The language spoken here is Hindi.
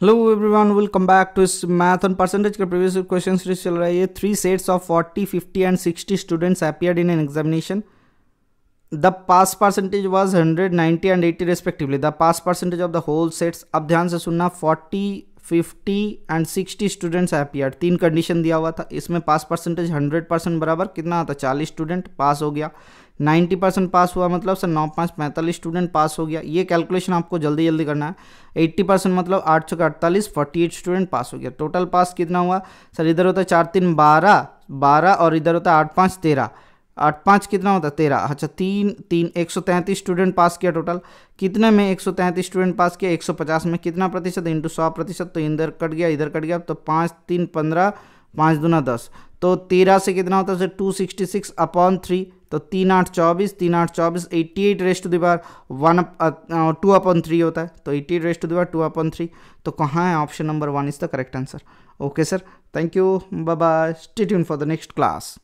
Hello everyone welcome back to इस मैथ एंड परसेंटेज का प्रीवियस क्वेश्चन सीरीज़ चल रहा है। ये three sets of 40 50 and 60 students appeared in an examination the pass percentage was 190 and 80 respectively the pass percentage of the whole sets अब ध्यान से सुनना 40 50 एंड 60 स्टूडेंट्स अपीयर्ड तीन कंडीशन दिया हुआ था। इसमें पास परसेंटेज 100 परसेंट बराबर, कितना आता? 40 स्टूडेंट पास हो गया। 90 परसेंट पास हुआ मतलब सर नौ पाँच पैंतालीस स्टूडेंट पास हो गया। ये कैलकुलेशन आपको जल्दी जल्दी करना है। 80 परसेंट मतलब आठ सौ का अड़तालीस, फोर्टी एट स्टूडेंट पास हो गया। टोटल पास कितना हुआ? सर इधर होता है चार तीन बारह बारह और इधर होता है आठ पाँच तेरह। आठ पाँच कितना होता है? तेरह। अच्छा तीन तीन, एक सौ तैंतीस स्टूडेंट पास किया टोटल। कितने में एक सौ तैंतीस स्टूडेंट पास किया? एक सौ पचास में। कितना प्रतिशत? इंटू सौ प्रतिशत तो इधर कट गया, इधर कट गया। तो पाँच, तीन, पंद्रह, पाँच दूना दस। तो तेरह से कितना होता है? Sir, two sixty six upon three. तो तीन आठ चौबीस, तीन आठ चौबीस eighty eight rest to divide one two upon three होता है। तो eighty eight rest to divide two upon three तो कहाँ है option number one is the correct answer okay sir thank you bye bye stay tune for the next class